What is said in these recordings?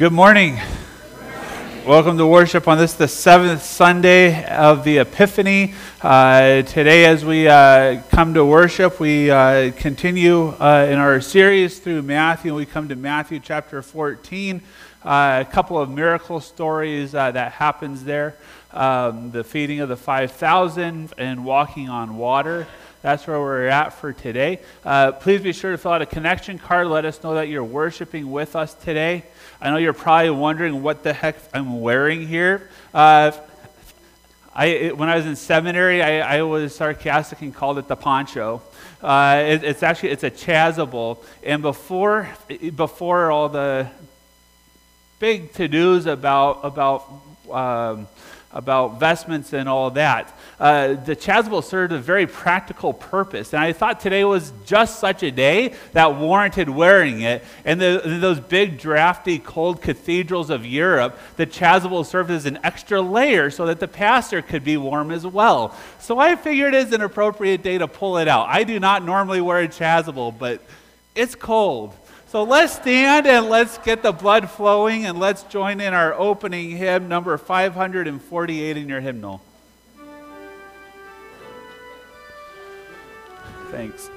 Good morning. Welcome to worship on this, the seventh Sunday of the Epiphany. Uh, today, as we uh, come to worship, we uh, continue uh, in our series through Matthew. We come to Matthew chapter 14. Uh, a couple of miracle stories uh, that happens there um, the feeding of the 5,000 and walking on water. That's where we're at for today. please be sure to fill out a connection card. Let us know that you're worshiping with us today. I know you're probably wondering what the heck I'm wearing here. Uh, I, when I was in seminary, I, I, was sarcastic and called it the poncho. Uh, it, it's actually it's a chasuble, and before before all the big to dos about about um, about vestments and all that. Uh, the chasuble served a very practical purpose. And I thought today was just such a day that warranted wearing it. And the, those big, drafty, cold cathedrals of Europe, the chasuble served as an extra layer so that the pastor could be warm as well. So I figured it's an appropriate day to pull it out. I do not normally wear a chasuble, but it's cold. So let's stand and let's get the blood flowing and let's join in our opening hymn, number 548 in your hymnal. Thanks.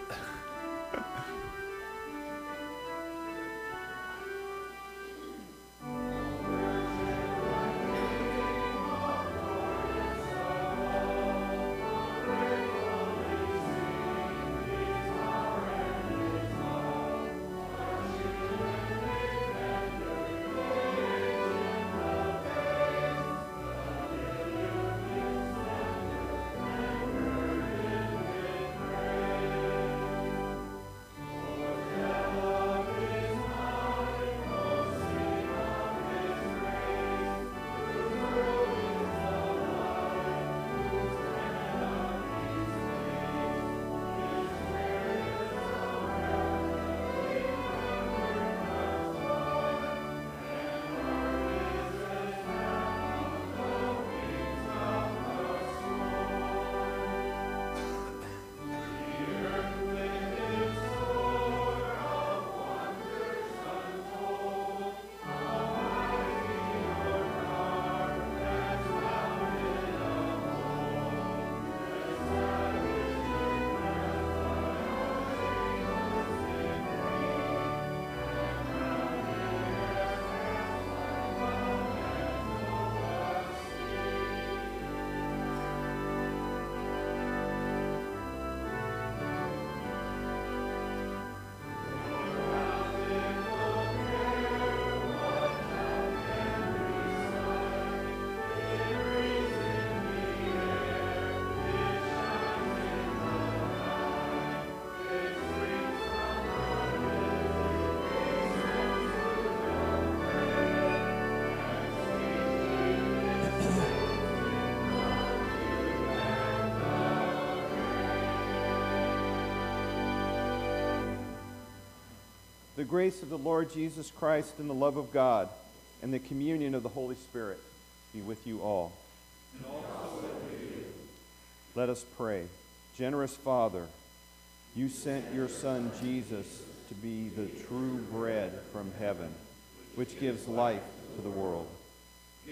The grace of the Lord Jesus Christ and the love of God and the communion of the Holy Spirit be with you all. Let us pray. Generous Father, you sent your Son Jesus to be the true bread from heaven, which gives life to the world.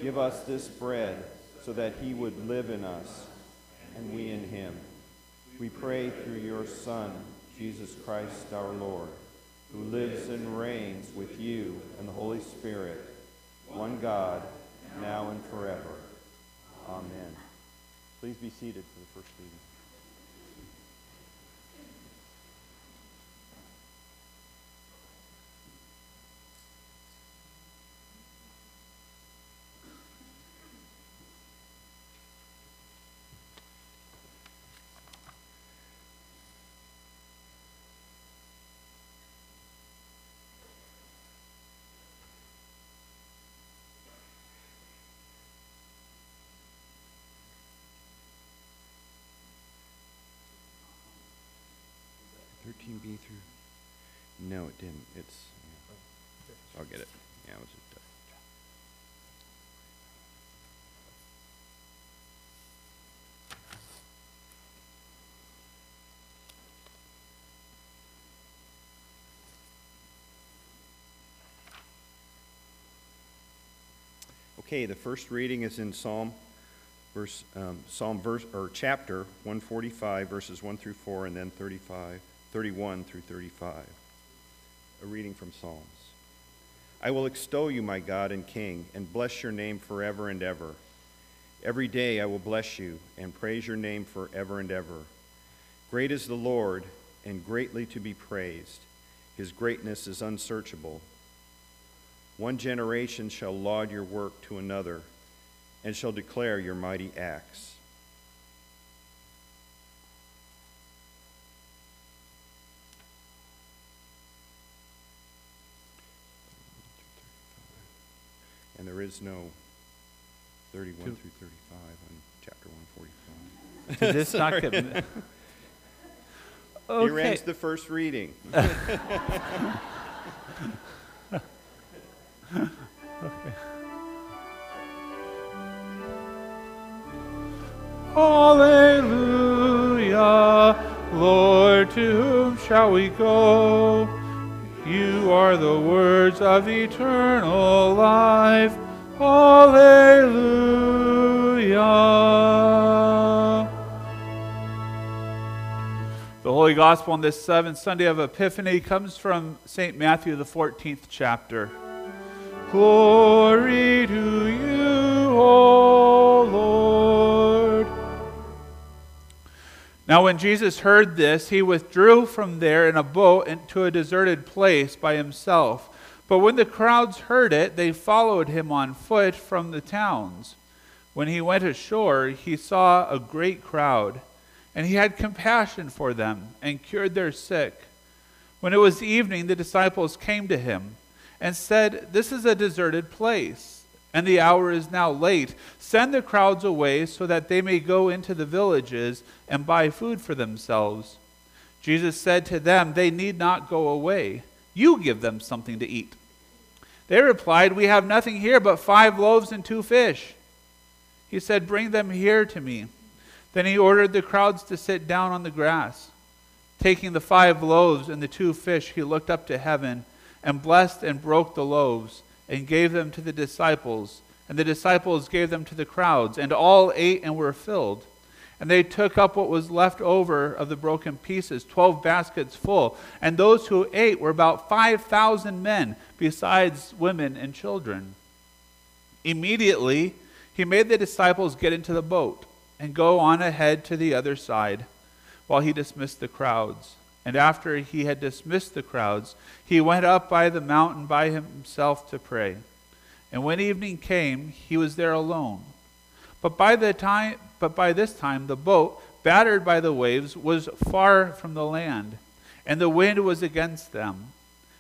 Give us this bread so that he would live in us and we in him. We pray through your Son, Jesus Christ our Lord who lives and reigns with you and the Holy Spirit, one God, now and forever. Amen. Please be seated for the first reading. No, it didn't. It's. Yeah. I'll get it. Yeah, it was just. Okay, the first reading is in Psalm, verse, um, Psalm verse or chapter 145, verses 1 through 4, and then 35, 31 through 35. A reading from Psalms. I will extol you, my God and King, and bless your name forever and ever. Every day I will bless you and praise your name forever and ever. Great is the Lord, and greatly to be praised. His greatness is unsearchable. One generation shall laud your work to another and shall declare your mighty acts. Is no 31 through 35 on chapter 145. Did this not get... Here ends the first reading. Okay. Hallelujah, Lord, to whom shall we go? You are the words of eternal life. Hallelujah. The Holy Gospel on this seventh Sunday of Epiphany comes from St. Matthew, the 14th chapter. Glory to you, O Lord. Now, when Jesus heard this, he withdrew from there in a boat into a deserted place by himself. But when the crowds heard it, they followed him on foot from the towns. When he went ashore, he saw a great crowd, and he had compassion for them and cured their sick. When it was evening, the disciples came to him and said, This is a deserted place, and the hour is now late. Send the crowds away so that they may go into the villages and buy food for themselves. Jesus said to them, They need not go away. You give them something to eat. They replied, We have nothing here but five loaves and two fish. He said, Bring them here to me. Then he ordered the crowds to sit down on the grass. Taking the five loaves and the two fish, he looked up to heaven and blessed and broke the loaves and gave them to the disciples. And the disciples gave them to the crowds, and all ate and were filled. And they took up what was left over of the broken pieces, twelve baskets full. And those who ate were about 5,000 men, besides women and children. Immediately, he made the disciples get into the boat and go on ahead to the other side while he dismissed the crowds. And after he had dismissed the crowds, he went up by the mountain by himself to pray. And when evening came, he was there alone. But by the time but by this time the boat, battered by the waves, was far from the land, and the wind was against them.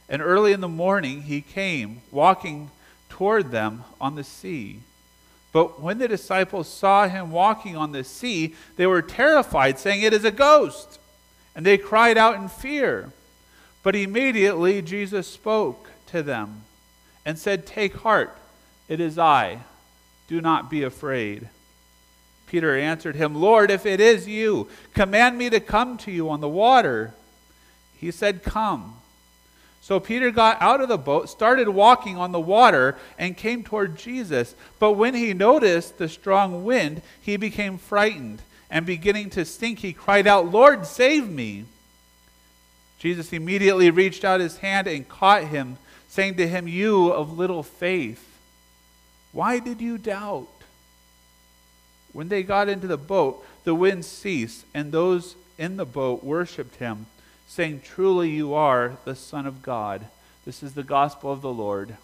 And early in the morning he came, walking toward them on the sea. But when the disciples saw him walking on the sea, they were terrified, saying, It is a ghost and they cried out in fear. But immediately Jesus spoke to them and said, Take heart, it is I. Do not be afraid. Peter answered him, Lord, if it is you, command me to come to you on the water. He said, Come. So Peter got out of the boat, started walking on the water, and came toward Jesus. But when he noticed the strong wind, he became frightened and beginning to sink, he cried out, Lord, save me. Jesus immediately reached out his hand and caught him, saying to him, You of little faith, why did you doubt? When they got into the boat, the wind ceased, and those in the boat worshiped him, saying, Truly you are the Son of God. This is the gospel of the Lord.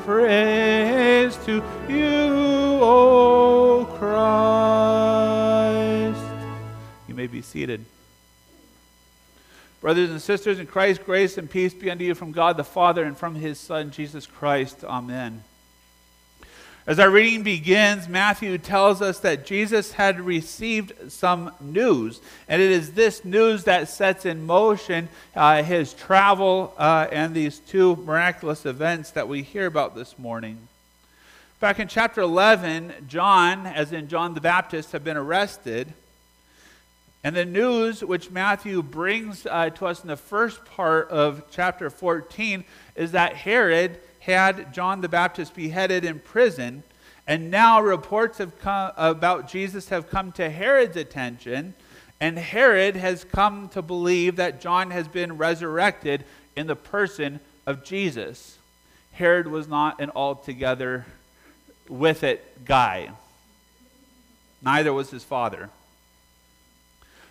Praise to you, O Christ. You may be seated. Brothers and sisters in Christ, grace and peace be unto you from God the Father and from his Son, Jesus Christ. Amen. As our reading begins, Matthew tells us that Jesus had received some news, and it is this news that sets in motion uh, his travel uh, and these two miraculous events that we hear about this morning. Back in chapter 11, John, as in John the Baptist, had been arrested. And the news which Matthew brings uh, to us in the first part of chapter 14 is that Herod had John the Baptist beheaded in prison, and now reports come about Jesus have come to Herod's attention, and Herod has come to believe that John has been resurrected in the person of Jesus. Herod was not an altogether with it guy. Neither was his father.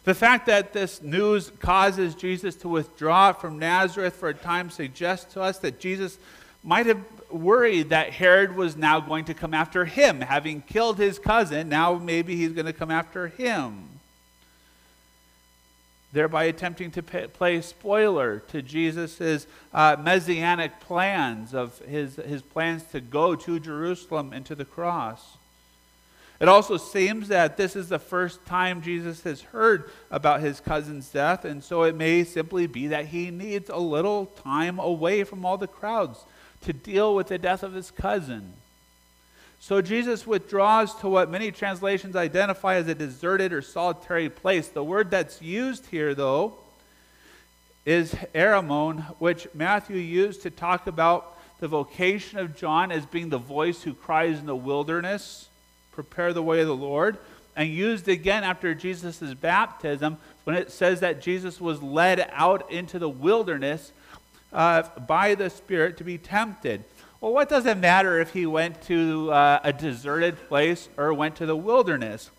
The fact that this news causes Jesus to withdraw from Nazareth for a time suggests to us that Jesus might have worried that Herod was now going to come after him. Having killed his cousin, now maybe he's going to come after him. Thereby attempting to play spoiler to Jesus' uh, messianic plans of his, his plans to go to Jerusalem and to the cross. It also seems that this is the first time Jesus has heard about his cousin's death, and so it may simply be that he needs a little time away from all the crowds to deal with the death of his cousin. So Jesus withdraws to what many translations identify as a deserted or solitary place. The word that's used here, though, is eremon, which Matthew used to talk about the vocation of John as being the voice who cries in the wilderness, prepare the way of the Lord, and used again after Jesus' baptism when it says that Jesus was led out into the wilderness uh, by the Spirit to be tempted. Well, what does it matter if he went to uh, a deserted place or went to the wilderness?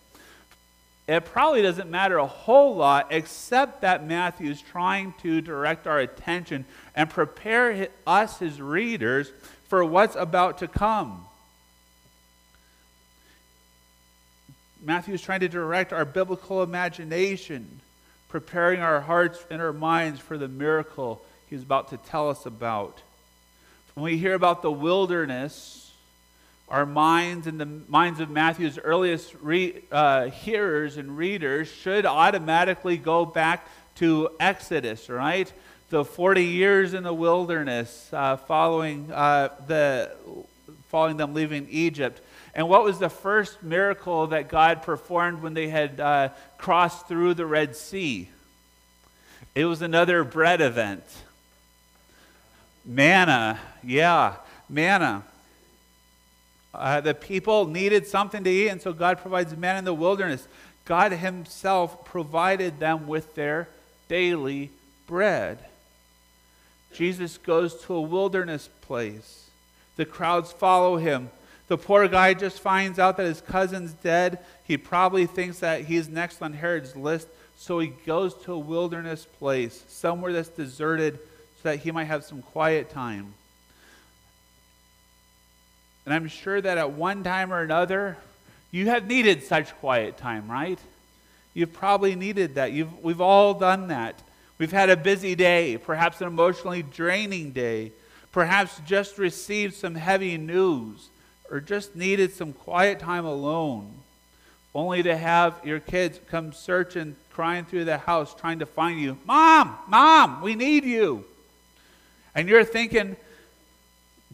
It probably doesn't matter a whole lot, except that Matthew is trying to direct our attention and prepare us, his readers, for what's about to come. Matthew is trying to direct our biblical imagination, preparing our hearts and our minds for the miracle he's about to tell us about. When we hear about the wilderness, our minds and the minds of Matthew's earliest re, uh, hearers and readers should automatically go back to Exodus, right? The 40 years in the wilderness uh, following, uh, the, following them leaving Egypt. And what was the first miracle that God performed when they had uh, crossed through the Red Sea? It was another bread event. Manna, yeah, manna. Uh, the people needed something to eat, and so God provides manna in the wilderness. God Himself provided them with their daily bread. Jesus goes to a wilderness place. The crowds follow him. The poor guy just finds out that his cousin's dead. He probably thinks that he's next on Herod's list, so he goes to a wilderness place, somewhere that's deserted that he might have some quiet time. And I'm sure that at one time or another, you have needed such quiet time, right? You've probably needed that. You've, we've all done that. We've had a busy day, perhaps an emotionally draining day, perhaps just received some heavy news, or just needed some quiet time alone, only to have your kids come searching, crying through the house, trying to find you. Mom, Mom, we need you. And you're thinking,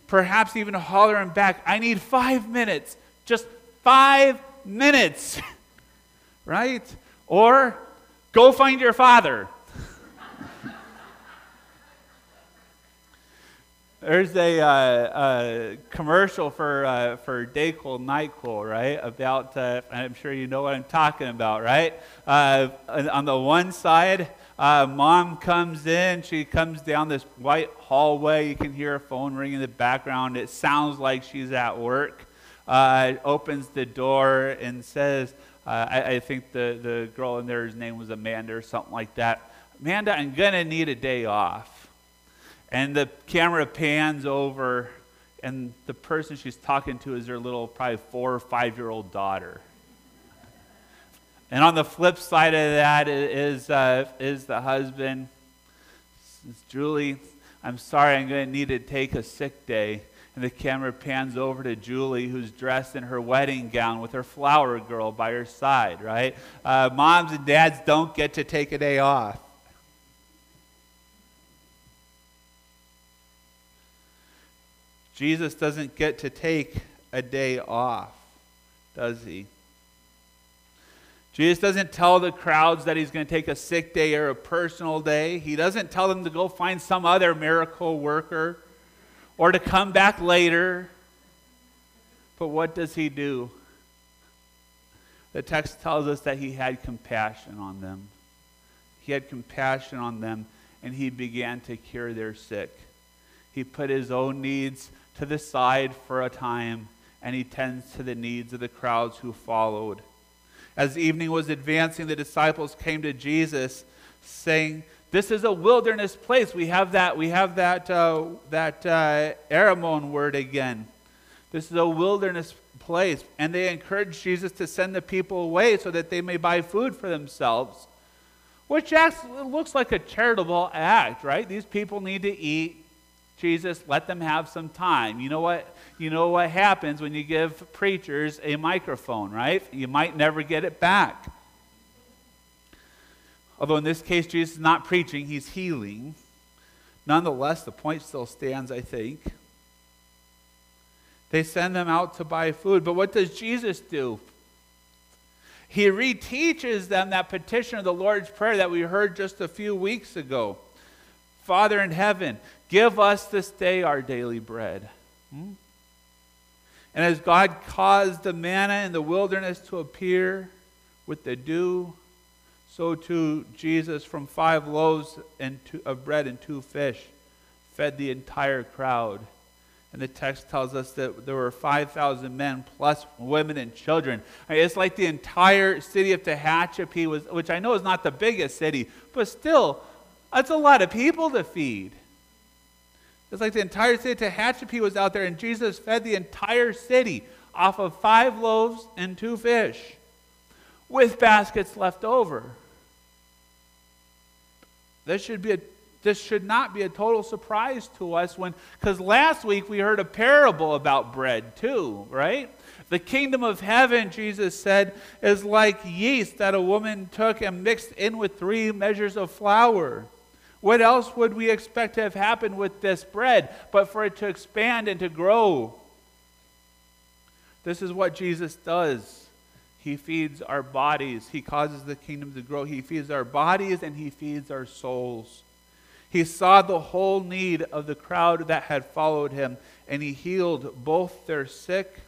perhaps even hollering back, I need five minutes, just five minutes, right? Or go find your father. There's a, uh, a, commercial for, uh, for DayQuil, NyQuil, right? About, uh, I'm sure you know what I'm talking about, right? Uh, on the one side, uh, mom comes in. She comes down this white hallway. You can hear a phone ring in the background. It sounds like she's at work. Uh, opens the door and says, uh, I, I, think the, the girl in there's name was Amanda or something like that. Amanda, I'm going to need a day off. And the camera pans over, and the person she's talking to is her little, probably four or five year old daughter. And on the flip side of that is, uh, is the husband. Julie, I'm sorry, I'm going to need to take a sick day. And the camera pans over to Julie, who's dressed in her wedding gown with her flower girl by her side, right? Uh, moms and dads don't get to take a day off. Jesus doesn't get to take a day off, does he? Jesus doesn't tell the crowds that he's going to take a sick day or a personal day. He doesn't tell them to go find some other miracle worker or to come back later. But what does he do? The text tells us that he had compassion on them. He had compassion on them, and he began to cure their sick. He put his own needs to the side for a time, and he tends to the needs of the crowds who followed. As evening was advancing, the disciples came to Jesus, saying, "This is a wilderness place." We have that. We have that. Uh, that uh, eremon word again. This is a wilderness place, and they encouraged Jesus to send the people away so that they may buy food for themselves, which actually looks like a charitable act, right? These people need to eat. Jesus, let them have some time. You know what? You know what happens when you give preachers a microphone, right? You might never get it back. Although in this case, Jesus is not preaching, he's healing. Nonetheless, the point still stands, I think. They send them out to buy food. But what does Jesus do? He reteaches them that petition of the Lord's Prayer that we heard just a few weeks ago. Father in heaven, give us this day our daily bread. Hmm? And as God caused the manna in the wilderness to appear with the dew, so too Jesus from five loaves and two, of bread and two fish fed the entire crowd. And the text tells us that there were 5,000 men plus women and children. it's like the entire city of Tehachapi was, which I know is not the biggest city, but still, that's a lot of people to feed. It's like the entire city of Tehachapi was out there, and Jesus fed the entire city off of five loaves and two fish with baskets left over. This should be a this should not be a total surprise to us when because last week we heard a parable about bread too right the kingdom of heaven jesus said is like yeast that a woman took and mixed in with three measures of flour what else would we expect to have happened with this bread but for it to expand and to grow? This is what Jesus does. He feeds our bodies, He causes the kingdom to grow. He feeds our bodies and He feeds our souls. He saw the whole need of the crowd that had followed him, and he healed both their sick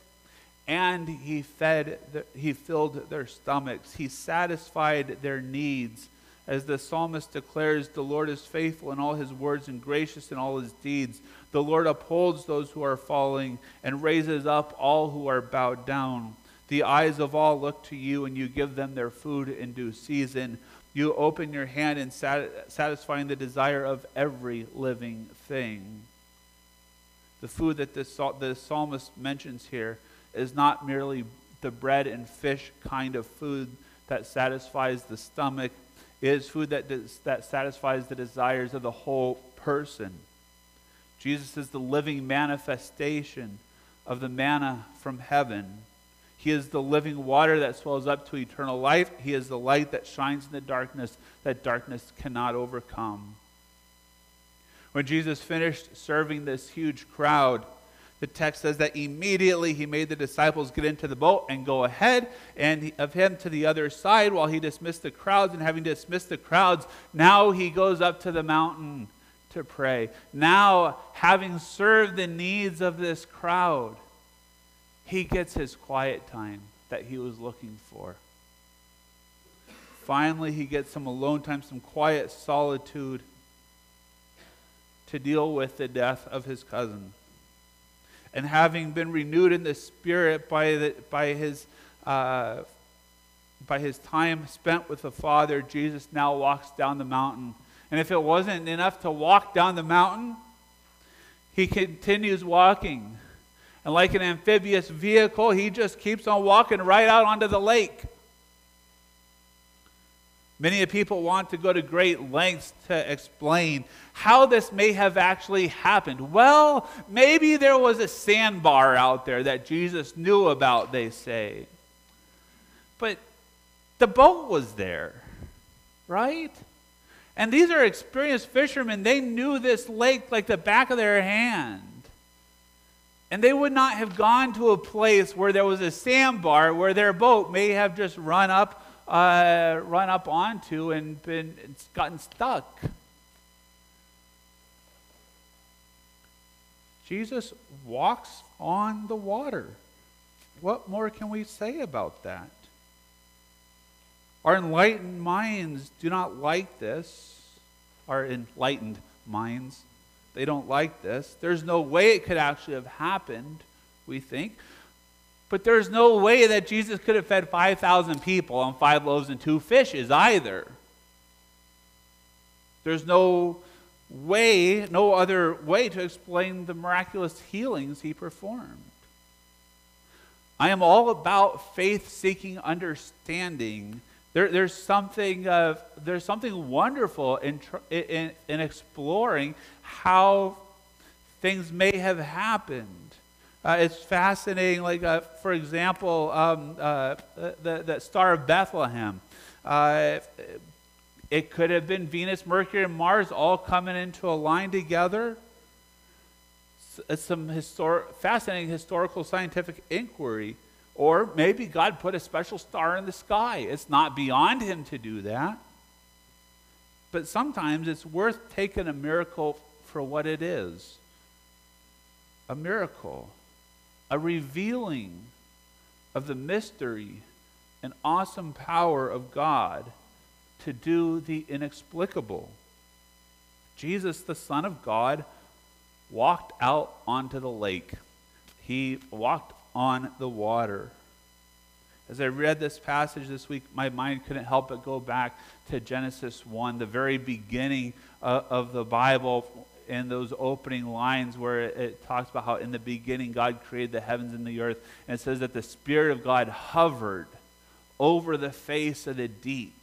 and he fed the, he filled their stomachs. He satisfied their needs as the psalmist declares, the Lord is faithful in all his words and gracious in all his deeds. The Lord upholds those who are falling and raises up all who are bowed down. The eyes of all look to you, and you give them their food in due season. You open your hand in sat- satisfying the desire of every living thing. The food that this, the psalmist mentions here is not merely the bread and fish kind of food that satisfies the stomach is food that, does, that satisfies the desires of the whole person. Jesus is the living manifestation of the manna from heaven. He is the living water that swells up to eternal life. He is the light that shines in the darkness that darkness cannot overcome. When Jesus finished serving this huge crowd, the text says that immediately he made the disciples get into the boat and go ahead and of him to the other side while he dismissed the crowds. And having dismissed the crowds, now he goes up to the mountain to pray. Now, having served the needs of this crowd, he gets his quiet time that he was looking for. Finally, he gets some alone time, some quiet solitude to deal with the death of his cousin and having been renewed in the Spirit by, the, by, his, uh, by his time spent with the Father, Jesus now walks down the mountain. And if it wasn't enough to walk down the mountain, he continues walking. And like an amphibious vehicle, he just keeps on walking right out onto the lake. Many people want to go to great lengths to explain how this may have actually happened. Well, maybe there was a sandbar out there that Jesus knew about, they say. But the boat was there, right? And these are experienced fishermen. They knew this lake like the back of their hand. And they would not have gone to a place where there was a sandbar where their boat may have just run up uh, run up onto and been it's gotten stuck. Jesus walks on the water. What more can we say about that? Our enlightened minds do not like this. Our enlightened minds, they don't like this. There's no way it could actually have happened, we think. But there's no way that Jesus could have fed 5,000 people on five loaves and two fishes either. There's no way, no other way to explain the miraculous healings he performed. I am all about faith seeking understanding. There, there's, something, uh, there's something wonderful in, in, in exploring how things may have happened. Uh, it's fascinating, like, uh, for example, um, uh, the, the Star of Bethlehem. Uh, it could have been Venus, Mercury, and Mars all coming into a line together. It's some histor- fascinating historical scientific inquiry. Or maybe God put a special star in the sky. It's not beyond Him to do that. But sometimes it's worth taking a miracle for what it is a miracle, a revealing of the mystery and awesome power of God to do the inexplicable. Jesus, the Son of God, walked out onto the lake. He walked on the water. As I read this passage this week, my mind couldn't help but go back to Genesis 1, the very beginning of, of the Bible, in those opening lines where it, it, talks about how in the beginning God created the heavens and the earth. And it says that the Spirit of God hovered over the face of the deep.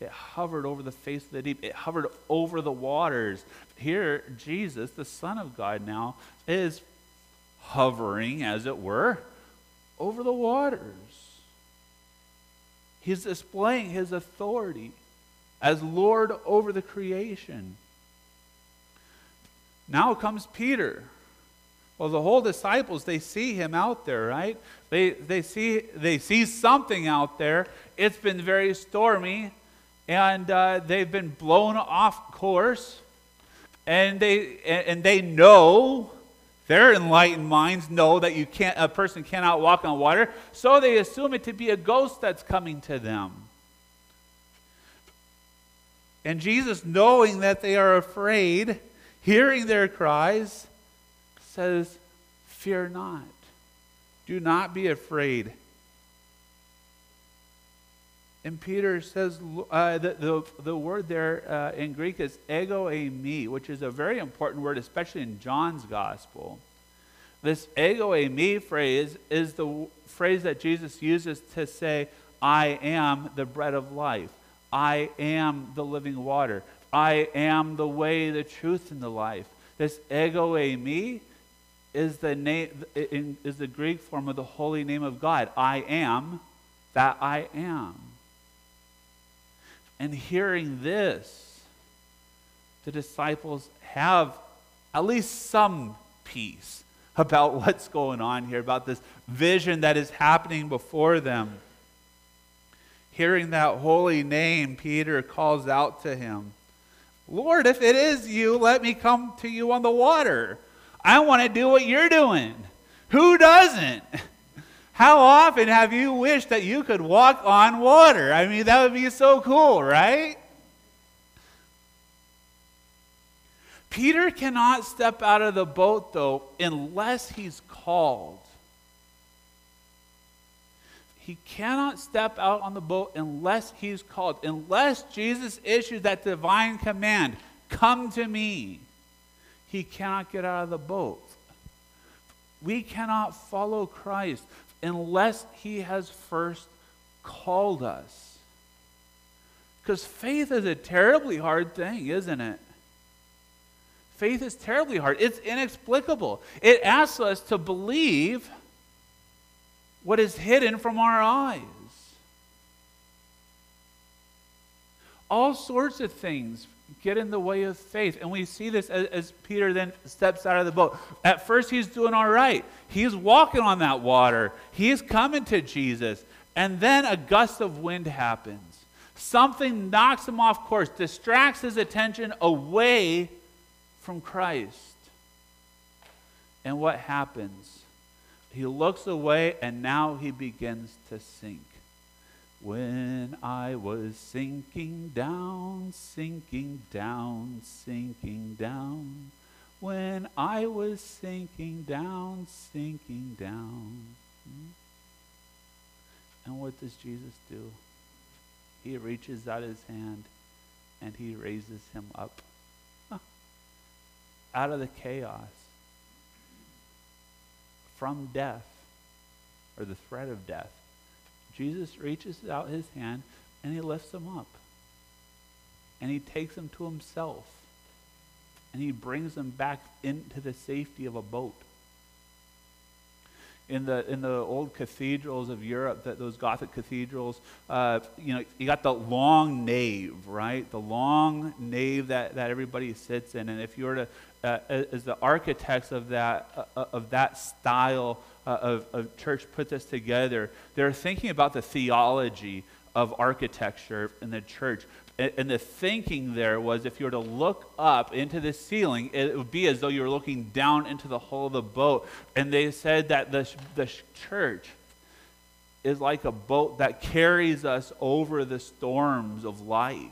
It hovered over the face of the deep. It hovered over the waters. Here, Jesus, the Son of God, now is hovering, as it were, over the waters. He's displaying his authority as Lord over the creation. Now comes Peter. Well, the whole disciples, they see him out there, right? They, they, see, they see something out there. It's been very stormy and uh, they've been blown off course, and they and they know their enlightened minds know that you can't a person cannot walk on water, so they assume it to be a ghost that's coming to them. And Jesus, knowing that they are afraid, hearing their cries, says, Fear not. Do not be afraid. And Peter says uh, the, the, the, word there uh, in Greek is ego eimi, which is a very important word, especially in John's gospel. This ego eimi phrase is the phrase that Jesus uses to say, I am the bread of life. I am the living water. I am the way, the truth, and the life. This ego eimi is the name is the Greek form of the holy name of God. I am that I am. And hearing this, the disciples have at least some peace about what's going on here, about this vision that is happening before them. Hearing that holy name, Peter calls out to him, Lord, if it is you, let me come to you on the water. I want to do what you're doing. Who doesn't? How often have you wished that you could walk on water? I mean, that would be so cool, right? Peter cannot step out of the boat, though, unless he's called. He cannot step out on the boat unless he's called, unless Jesus issues that divine command come to me. He cannot get out of the boat. We cannot follow Christ unless He has first called us. Because faith is a terribly hard thing, isn't it? Faith is terribly hard. It's inexplicable. It asks us to believe what is hidden from our eyes. All sorts of things get in the way of faith. And we see this as, as, Peter then steps out of the boat. At first, he's doing all right. He's walking on that water, he's coming to Jesus. And then a gust of wind happens. Something knocks him off course, distracts his attention away from Christ. And what happens? He looks away and now he begins to sink. When I was sinking down, sinking down, sinking down. When I was sinking down, sinking down. Hmm? And what does Jesus do? He reaches out his hand and he raises him up out of the chaos from death or the threat of death. Jesus reaches out his hand and he lifts them up. And he takes them to himself. And he brings them back into the safety of a boat in the in the old cathedrals of Europe, that those Gothic cathedrals, uh, you know, you got the long nave, right? The long nave that, that everybody sits in, and if you were to, uh, as the architects of that uh, uh of that style uh, of, of church put this together, they're thinking about the theology of architecture in the church. And the thinking there was if you were to look up into the ceiling, it would be as though you were looking down into the hull of the boat. And they said that the, the church is like a boat that carries us over the storms of life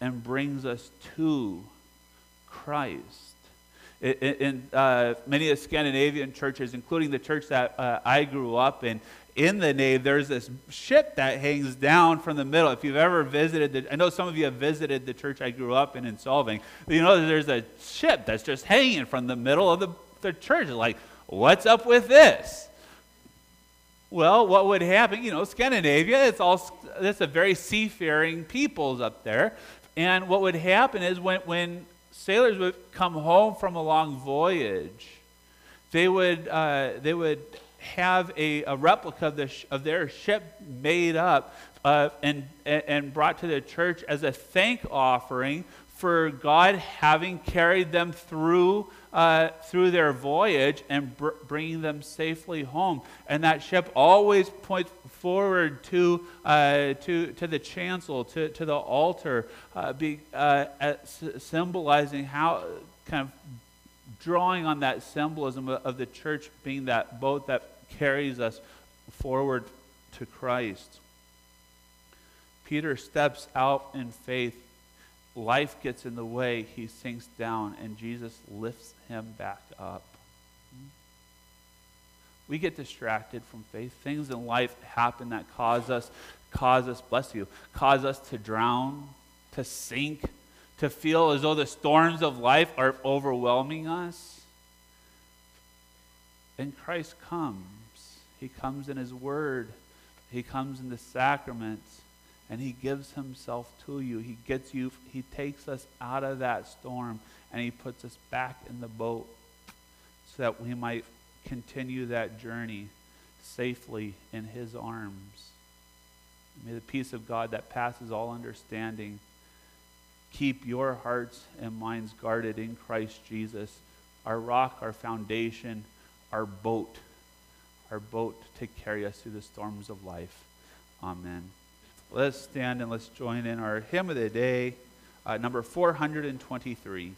and brings us to Christ. In, uh, many of the Scandinavian churches, including the church that uh, I grew up in, in the nave, there's this ship that hangs down from the middle. If you've ever visited, the, I know some of you have visited the church I grew up in in Solvang. You know, there's a ship that's just hanging from the middle of the, the church. Like, what's up with this? Well, what would happen? You know, Scandinavia, it's all, it's a very seafaring peoples up there. And what would happen is when, when sailors would come home from a long voyage, they would, uh, they would have a, a replica of, the sh- of their ship made up uh, and, and brought to the church as a thank offering for God having carried them through, uh, through their voyage and br- bringing them safely home. And that ship always points forward to, uh, to, to the chancel, to, to the altar, uh, be, uh, symbolizing how kind of drawing on that symbolism of the church being that boat that carries us forward to Christ. Peter steps out in faith. Life gets in the way. He sinks down, and Jesus lifts him back up. We get distracted from faith. Things in life happen that cause us, cause us, bless you, cause us to drown, to sink, to feel as though the storms of life are overwhelming us. And Christ comes. He comes in His Word, He comes in the sacraments, and He gives Himself to you. He gets you, He takes us out of that storm, and He puts us back in the boat so that we might continue that journey safely in His arms. May the peace of God that passes all understanding keep your hearts and minds guarded in Christ Jesus, our rock, our foundation, our boat, our boat to carry us through the storms of life. Amen. Let's stand and let's join in our hymn of the day, uh, number 423.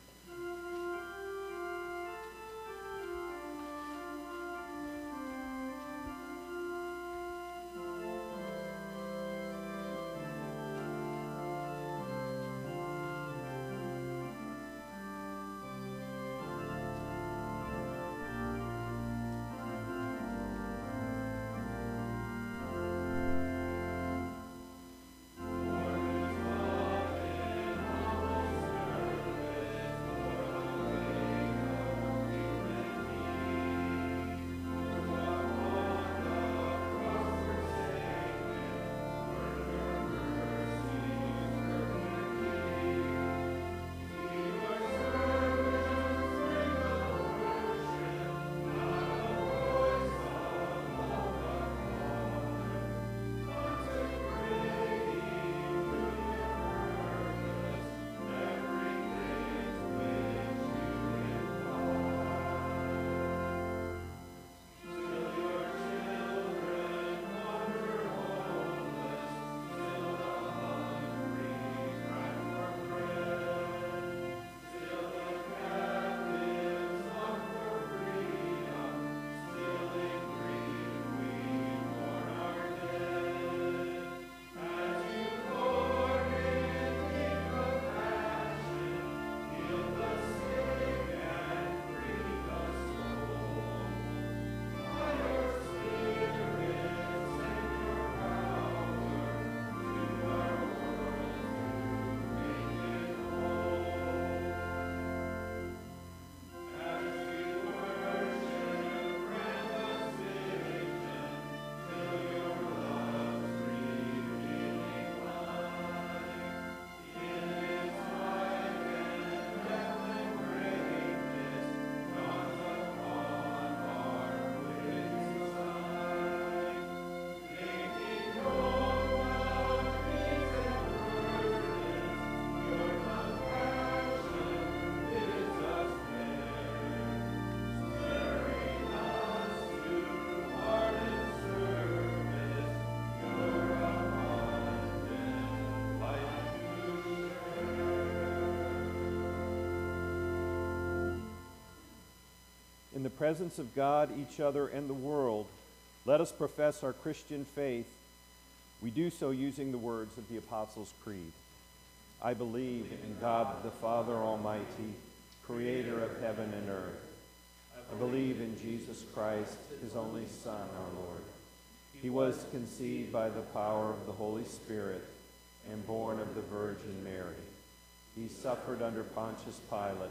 Presence of God, each other, and the world, let us profess our Christian faith. We do so using the words of the Apostles' Creed. I believe in God the Father Almighty, creator of heaven and earth. I believe in Jesus Christ, his only Son, our Lord. He was conceived by the power of the Holy Spirit and born of the Virgin Mary. He suffered under Pontius Pilate,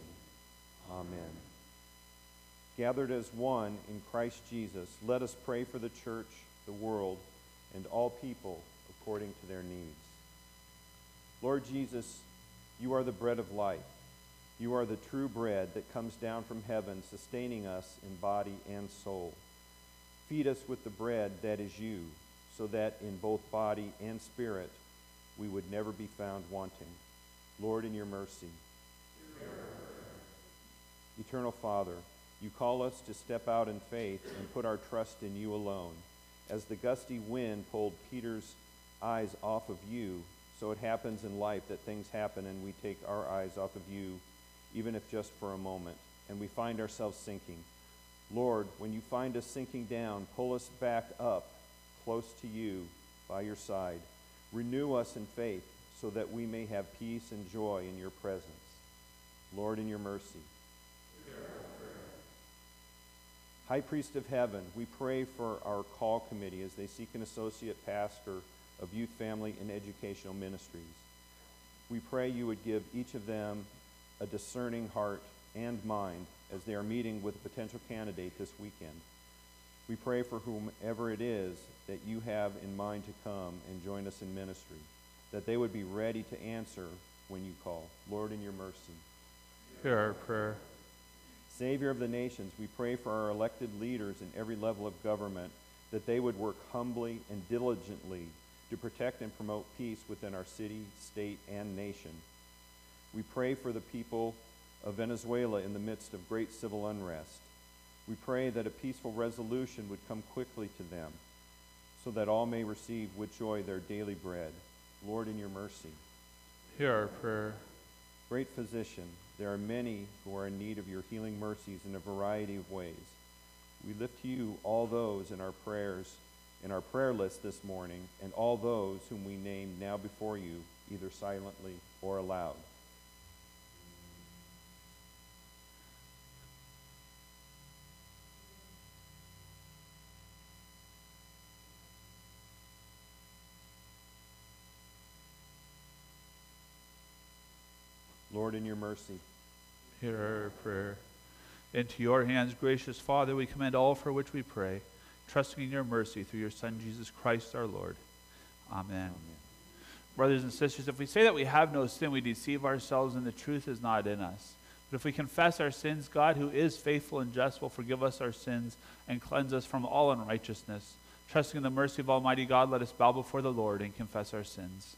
Amen. Gathered as one in Christ Jesus, let us pray for the church, the world, and all people according to their needs. Lord Jesus, you are the bread of life. You are the true bread that comes down from heaven, sustaining us in body and soul. Feed us with the bread that is you, so that in both body and spirit we would never be found wanting. Lord, in your mercy. Eternal Father, you call us to step out in faith and put our trust in you alone. As the gusty wind pulled Peter's eyes off of you, so it happens in life that things happen and we take our eyes off of you, even if just for a moment, and we find ourselves sinking. Lord, when you find us sinking down, pull us back up, close to you, by your side. Renew us in faith so that we may have peace and joy in your presence. Lord, in your mercy. High Priest of Heaven, we pray for our call committee as they seek an associate pastor of youth, family, and educational ministries. We pray you would give each of them a discerning heart and mind as they are meeting with a potential candidate this weekend. We pray for whomever it is that you have in mind to come and join us in ministry, that they would be ready to answer when you call. Lord, in your mercy. Hear our prayer. Savior of the nations, we pray for our elected leaders in every level of government, that they would work humbly and diligently to protect and promote peace within our city, state, and nation. We pray for the people of Venezuela in the midst of great civil unrest. We pray that a peaceful resolution would come quickly to them so that all may receive with joy their daily bread. Lord, in your mercy. Hear our prayer. Great physician, there are many who are in need of your healing mercies in a variety of ways. We lift to you all those in our prayers, in our prayer list this morning, and all those whom we name now before you, either silently or aloud. Lord, in your mercy. Hear our prayer. Into your hands, gracious Father, we commend all for which we pray, trusting in your mercy through your Son, Jesus Christ our Lord. Amen. Amen. Brothers and sisters, if we say that we have no sin, we deceive ourselves and the truth is not in us. But if we confess our sins, God, who is faithful and just, will forgive us our sins and cleanse us from all unrighteousness. Trusting in the mercy of Almighty God, let us bow before the Lord and confess our sins.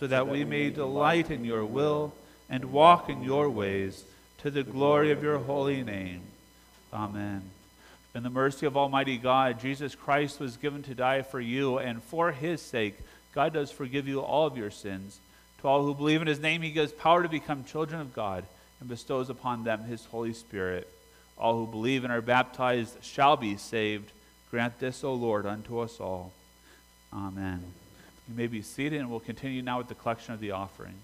so that we may delight in your will and walk in your ways to the glory of your holy name. Amen. In the mercy of Almighty God, Jesus Christ was given to die for you, and for his sake, God does forgive you all of your sins. To all who believe in his name, he gives power to become children of God and bestows upon them his Holy Spirit. All who believe and are baptized shall be saved. Grant this, O Lord, unto us all. Amen. You may be seated, and we'll continue now with the collection of the offering.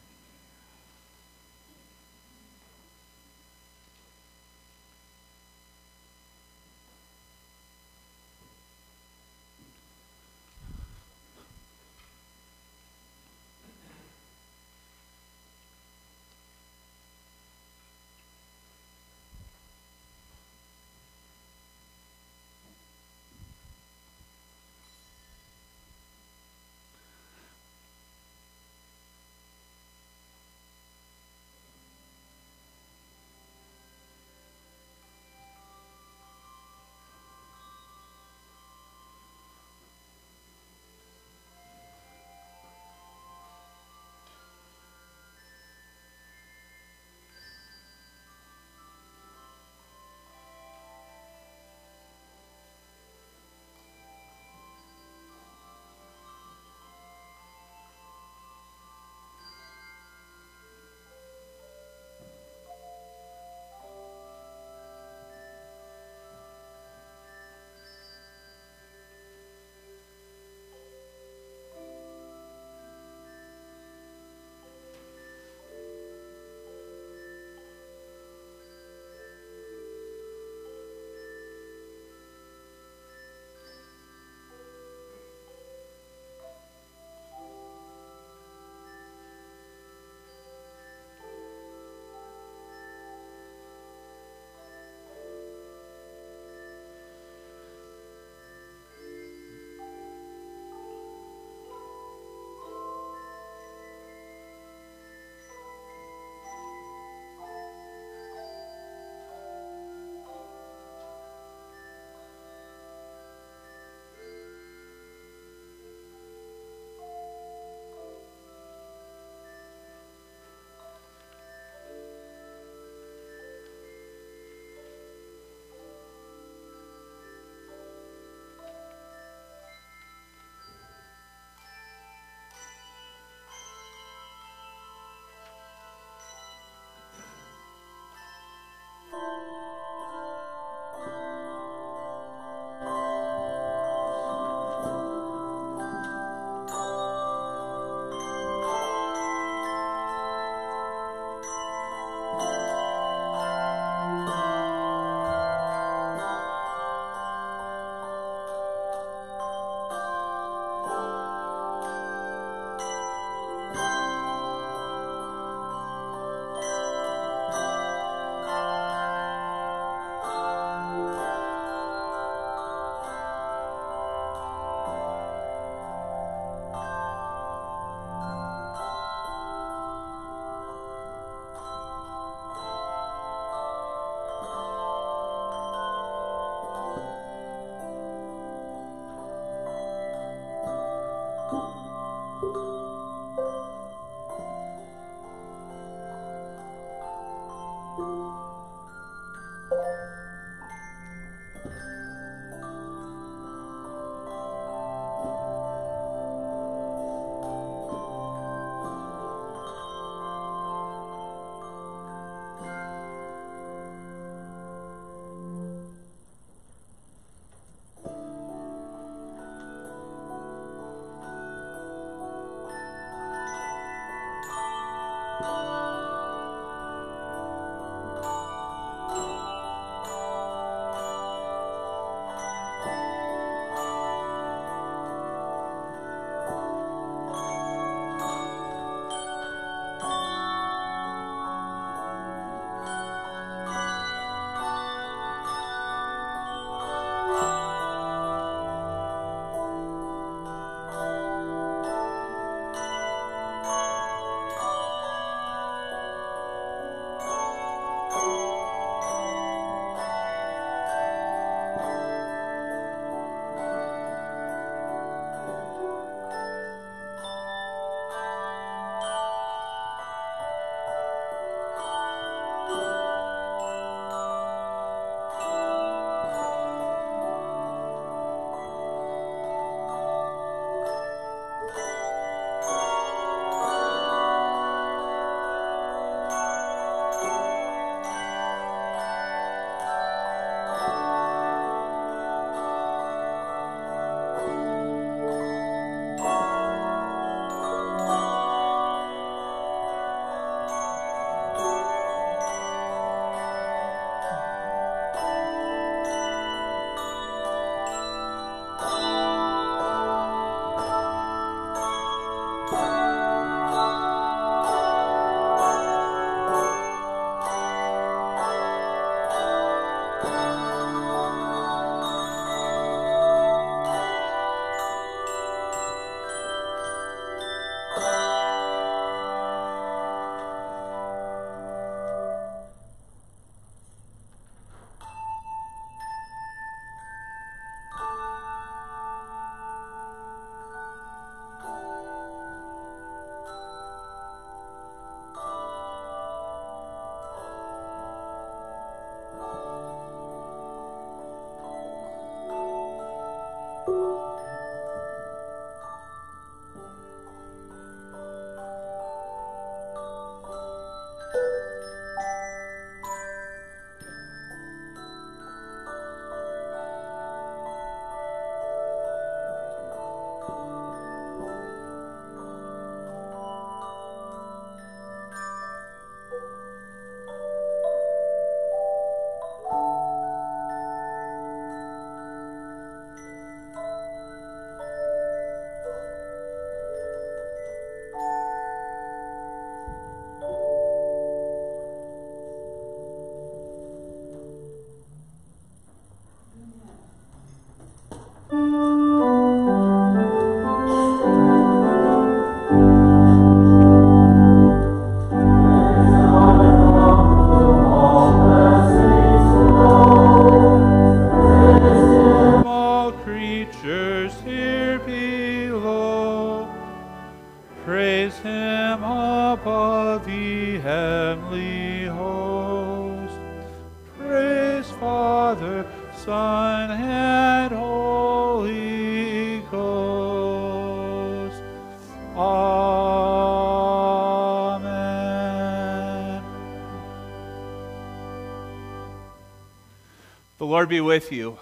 Lord be with you.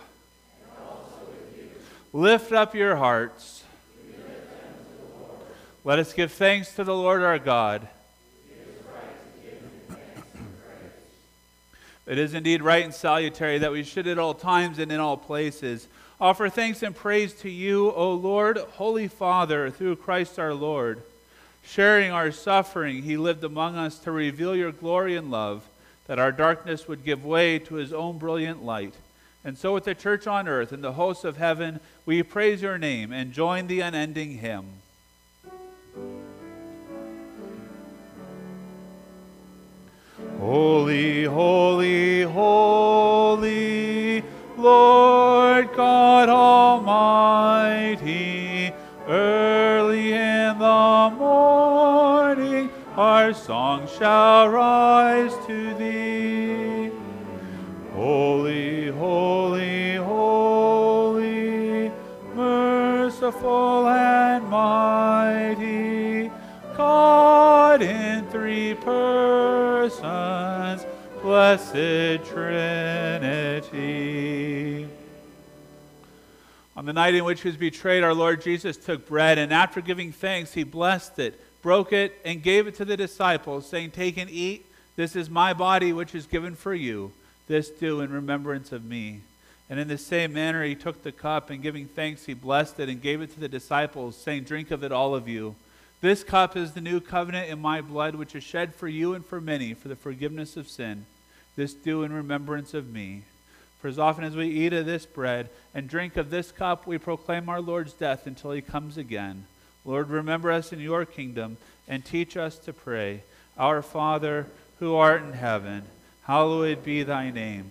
Lift up your hearts. Let us give thanks to the Lord our God. It is indeed right and salutary that we should at all times and in all places offer thanks and praise to you, O Lord, Holy Father, through Christ our Lord. Sharing our suffering, he lived among us to reveal your glory and love, that our darkness would give way to his own brilliant light. And so, with the church on earth and the hosts of heaven, we praise your name and join the unending hymn. Holy, holy, holy, Lord God Almighty, early in the morning our song shall rise to thee. Merciful and mighty, God in three persons, blessed Trinity. On the night in which he was betrayed, our Lord Jesus took bread, and after giving thanks, he blessed it, broke it, and gave it to the disciples, saying, Take and eat. This is my body, which is given for you. This do in remembrance of me. And in the same manner, he took the cup, and giving thanks, he blessed it and gave it to the disciples, saying, Drink of it, all of you. This cup is the new covenant in my blood, which is shed for you and for many for the forgiveness of sin. This do in remembrance of me. For as often as we eat of this bread and drink of this cup, we proclaim our Lord's death until he comes again. Lord, remember us in your kingdom and teach us to pray. Our Father, who art in heaven, hallowed be thy name.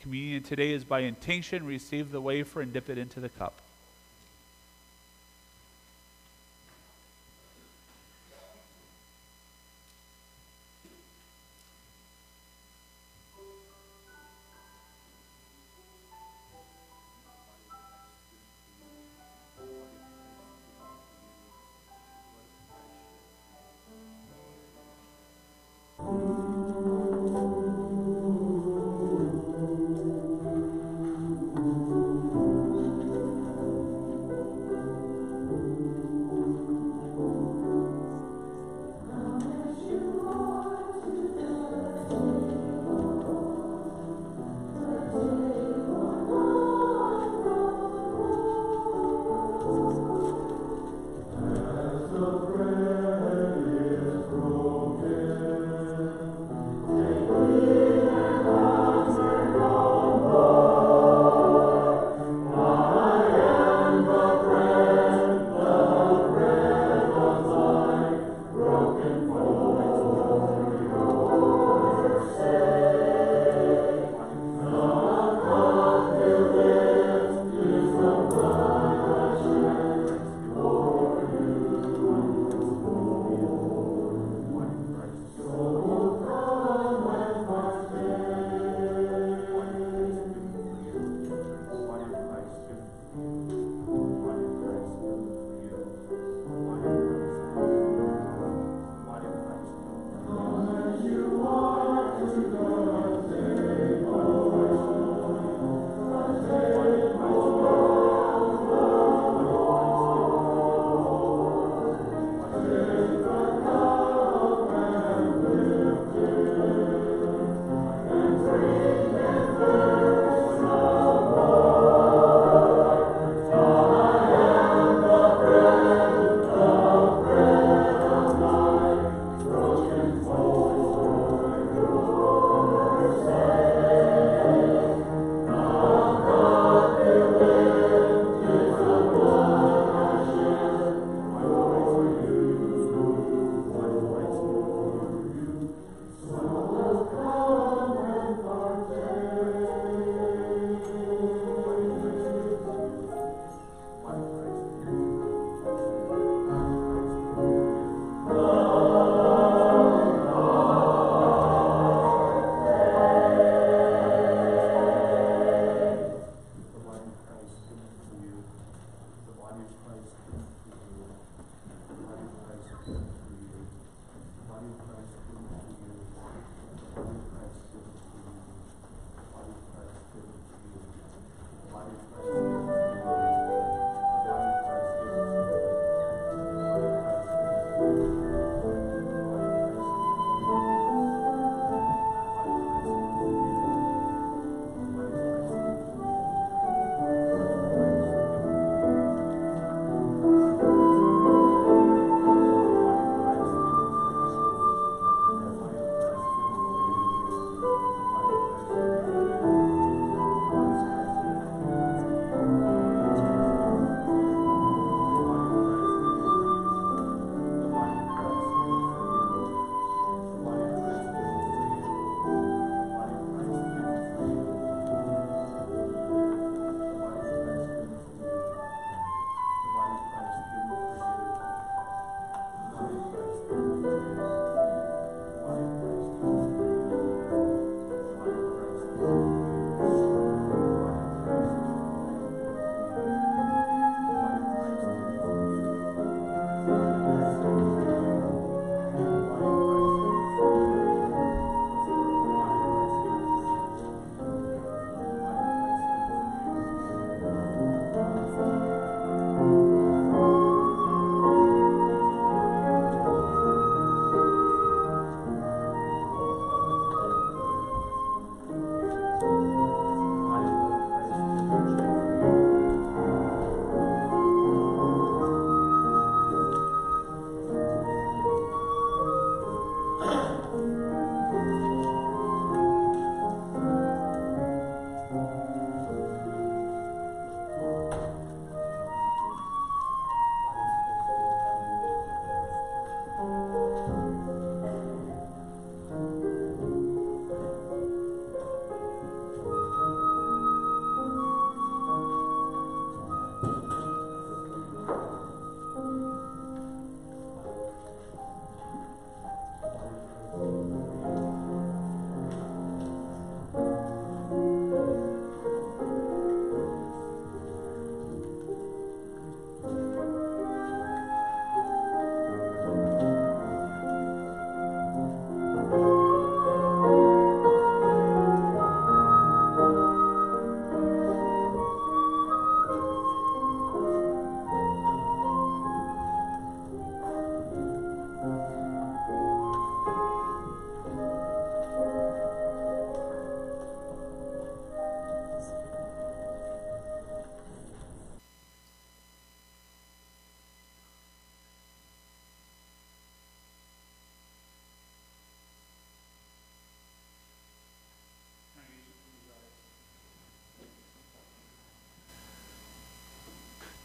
Communion today is by intinction. Receive the wafer and dip it into the cup.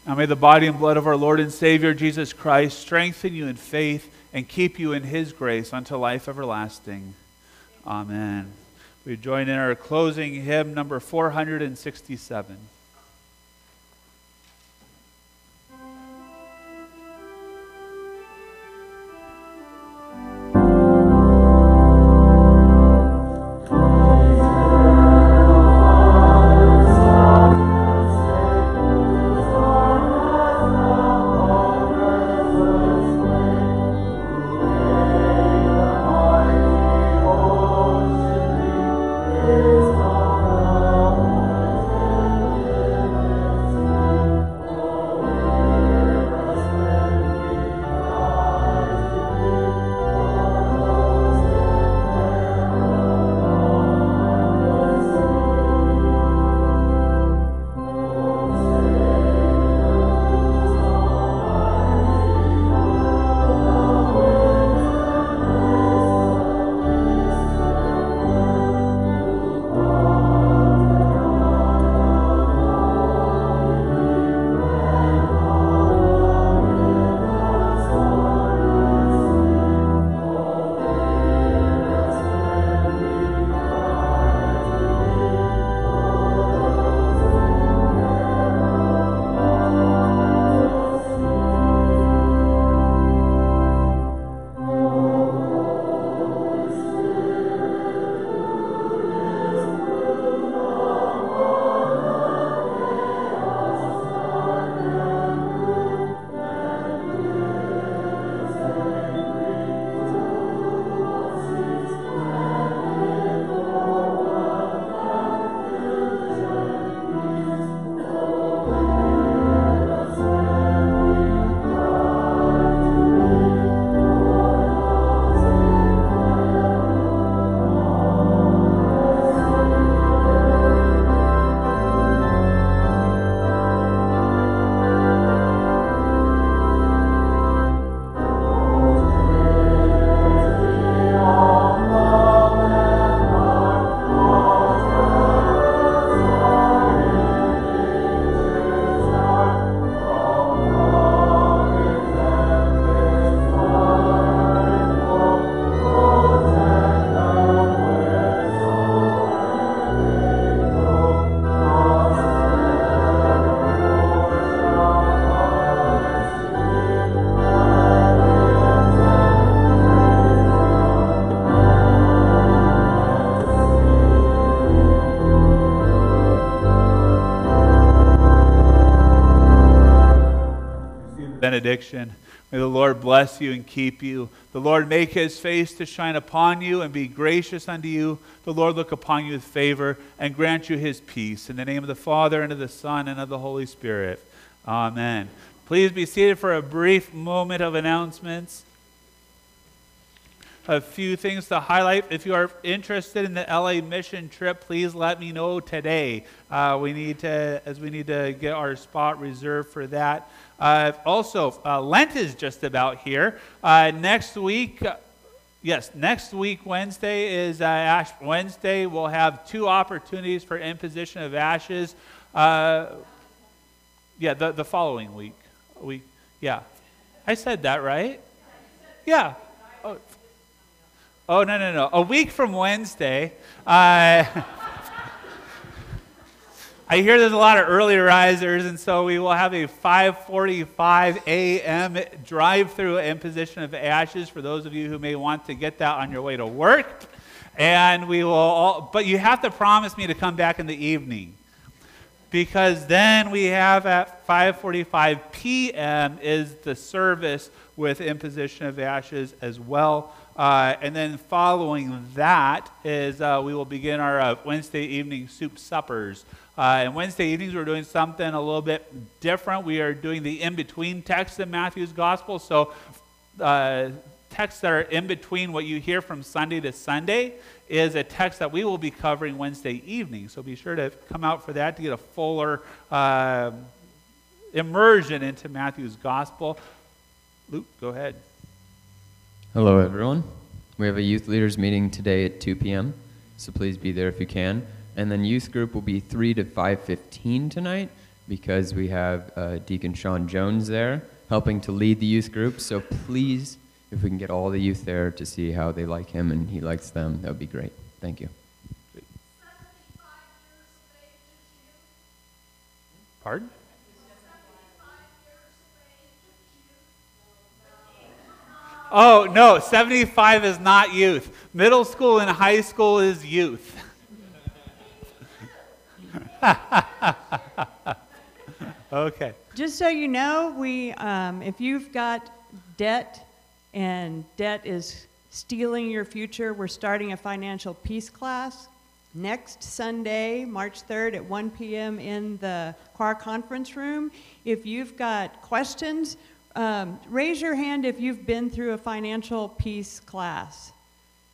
Now may the body and blood of our Lord and Savior Jesus Christ strengthen you in faith and keep you in his grace unto life everlasting. Amen. We join in our closing hymn number 467. Benediction. May the Lord bless you and keep you. The Lord make his face to shine upon you and be gracious unto you. The Lord look upon you with favor and grant you his peace. In the name of the Father, and of the Son, and of the Holy Spirit. Amen. Please be seated for a brief moment of announcements. A few things to highlight. If you are interested in the LA mission trip, please let me know today. Uh, we need to, as we need to get our spot reserved for that. Uh, also, uh, Lent is just about here. Uh, next week, uh, yes, next week, Wednesday is uh, Ash Wednesday. We'll have two opportunities for imposition of ashes. Uh, yeah, the, the following week. week. Yeah. I said that, right? Yeah. Oh, oh no, no, no. A week from Wednesday. I hear there's a lot of early risers, and so we will have a 5:45 a.m. drive-through imposition of ashes for those of you who may want to get that on your way to work. And we will, all, but you have to promise me to come back in the evening, because then we have at 5:45 p.m. is the service with imposition of ashes as well. Uh, and then following that is uh, we will begin our uh, Wednesday evening soup suppers. Uh, and Wednesday evenings we're doing something a little bit different. We are doing the in-between text in Matthew's gospel. So uh, texts that are in between what you hear from Sunday to Sunday is a text that we will be covering Wednesday evening. So be sure to come out for that to get a fuller uh, immersion into Matthew's gospel. Luke, go ahead. Hello, everyone. We have a youth leaders meeting today at 2 p.m., so please be there if you can. And then youth group will be 3 to 5:15 tonight because we have uh, Deacon Sean Jones there helping to lead the youth group. So please, if we can get all the youth there to see how they like him and he likes them, that would be great. Thank you. Pardon? Oh, no, 75 is not youth. Middle school and high school is youth. okay. Just so you know, we, um, if you've got debt and debt is stealing your future, we're starting a financial peace class next Sunday, March 3rd at 1 p.m. in the choir conference room. If you've got questions, um, raise your hand if you've been through a financial peace class.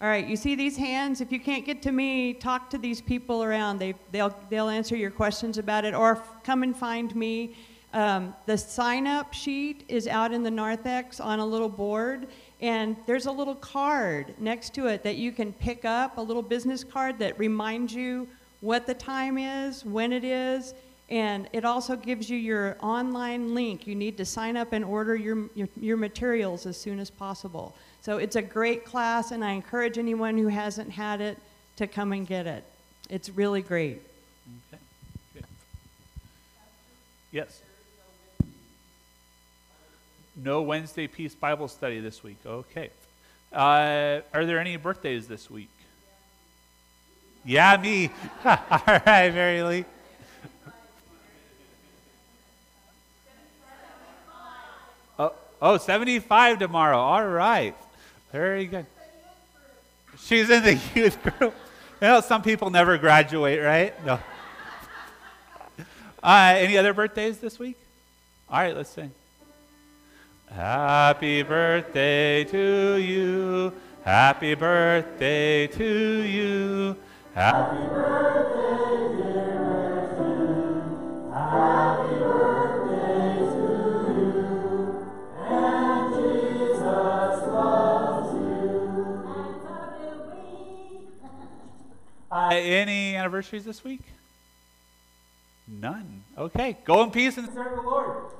All right, you see these hands? If you can't get to me, talk to these people around. They, they'll, they'll answer your questions about it, or come and find me. Um, the sign up sheet is out in the narthex on a little board, and there's a little card next to it that you can pick up, a little business card that reminds you what the time is, when it is, and it also gives you your online link. You need to sign up and order your, your, your, materials as soon as possible. So it's a great class, and I encourage anyone who hasn't had it to come and get it. It's really great. Okay. Yes. No Wednesday Peace Bible study this week. Okay. Uh, are there any birthdays this week? Yeah, me. All right, Mary Lee. Oh, 75 tomorrow. All right. Very good. She's in the youth group. You know, some people never graduate, right? No. Uh, any other birthdays this week? All right, let's sing. Happy birthday to you. Happy birthday to you. Happy birthday, dear Happy any anniversaries this week? None. Okay, go in peace and serve the Lord.